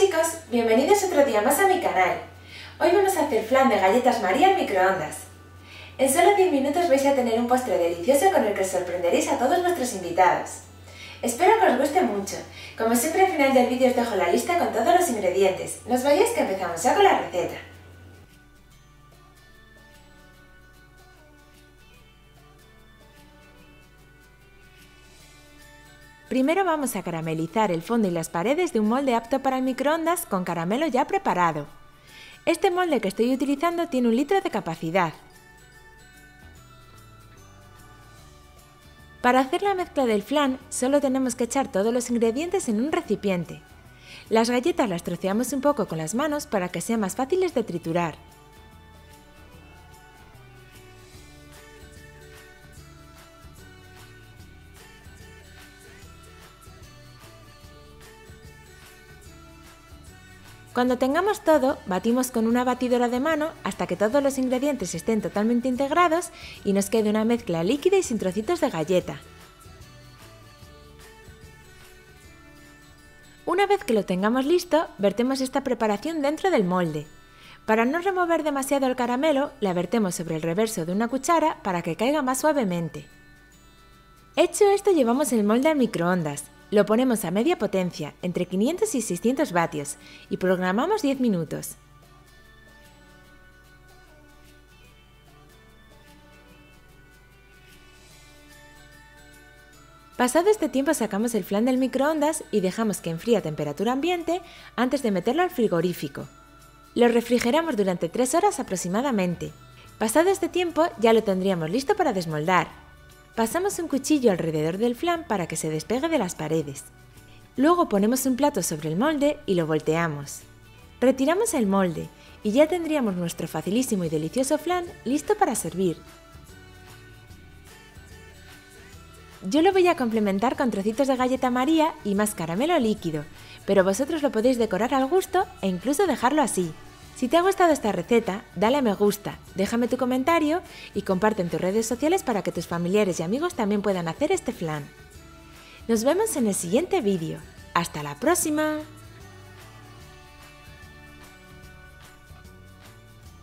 chicos, bienvenidos otro día más a mi canal. Hoy vamos a hacer flan de galletas María en microondas. En solo 10 minutos vais a tener un postre delicioso con el que sorprenderéis a todos vuestros invitados. Espero que os guste mucho. Como siempre al final del vídeo os dejo la lista con todos los ingredientes. No os vayáis que empezamos ya con la receta. Primero vamos a caramelizar el fondo y las paredes de un molde apto para el microondas con caramelo ya preparado. Este molde que estoy utilizando tiene un litro de capacidad. Para hacer la mezcla del flan solo tenemos que echar todos los ingredientes en un recipiente. Las galletas las troceamos un poco con las manos para que sean más fáciles de triturar. Cuando tengamos todo, batimos con una batidora de mano hasta que todos los ingredientes estén totalmente integrados y nos quede una mezcla líquida y sin trocitos de galleta. Una vez que lo tengamos listo, vertemos esta preparación dentro del molde. Para no remover demasiado el caramelo, la vertemos sobre el reverso de una cuchara para que caiga más suavemente. Hecho esto, llevamos el molde al microondas. Lo ponemos a media potencia, entre 500 y 600 vatios, y programamos 10 minutos. Pasado este tiempo sacamos el flan del microondas y dejamos que enfríe a temperatura ambiente antes de meterlo al frigorífico. Lo refrigeramos durante 3 horas aproximadamente. Pasado este tiempo ya lo tendríamos listo para desmoldar. Pasamos un cuchillo alrededor del flan para que se despegue de las paredes. Luego ponemos un plato sobre el molde y lo volteamos. Retiramos el molde y ya tendríamos nuestro facilísimo y delicioso flan listo para servir. Yo lo voy a complementar con trocitos de galleta María y más caramelo líquido, pero vosotros lo podéis decorar al gusto e incluso dejarlo así. Si te ha gustado esta receta, dale a me gusta, déjame tu comentario y comparte en tus redes sociales para que tus familiares y amigos también puedan hacer este flan. Nos vemos en el siguiente vídeo. ¡Hasta la próxima!